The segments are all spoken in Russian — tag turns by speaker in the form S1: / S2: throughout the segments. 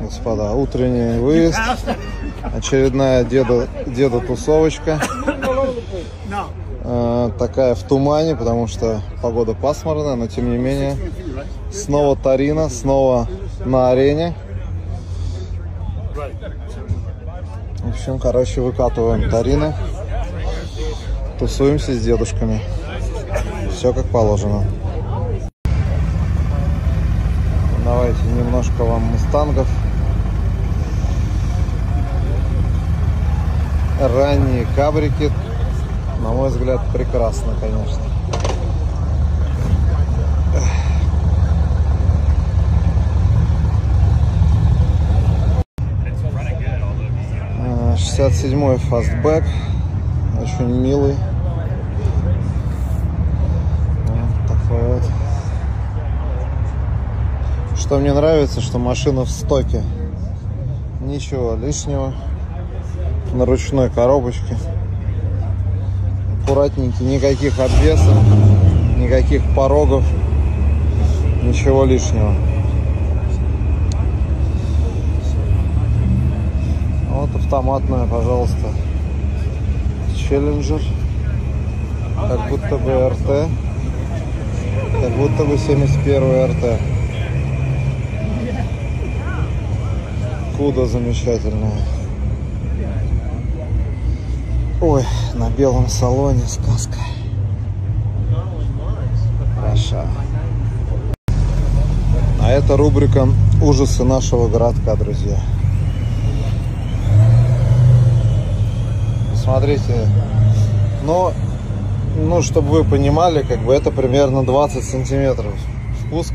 S1: Господа, утренний выезд. Очередная деда, деда тусовочка. Э, такая в тумане, потому что погода пасмурная, но тем не менее. Снова Тарина, снова на арене. В общем, короче, выкатываем Тарину. Тусуемся с дедушками. Все как положено. Давайте немножко вам мустангов. Ранние кабрики. На мой взгляд, прекрасно, конечно. Шестьдесят седьмой фастбэк. Очень милый. Вот такой вот. Что мне нравится, что машина в стоке. Ничего лишнего. На ручной коробочке. Аккуратненький, никаких обвесов, никаких порогов, ничего лишнего. Вот автоматная, пожалуйста, Челленджер. Как будто бы РТ. Как будто бы 71 РТ. Куда замечательная. Ой, на белом салоне сказка. Хороша. А это рубрика «Ужасы нашего городка», друзья. Смотрите, но, ну, чтобы вы понимали, как бы это примерно 20 сантиметров спуск.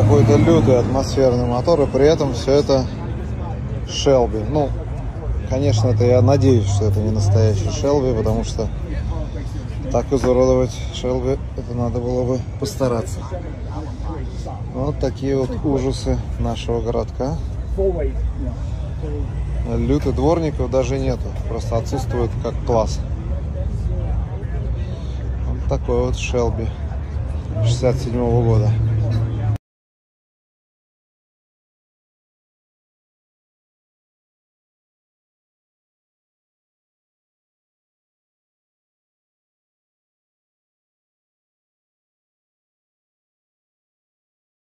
S1: Какой-то лютый атмосферный мотор, и при этом все это Шелби. Ну, конечно, это я надеюсь, что это не настоящий Шелби, потому что так изуродовать Шелби, это надо было бы постараться. Вот такие вот ужасы нашего городка. Лютых дворников даже нету, просто отсутствует как класс. Вот такой вот Шелби 67 -го года.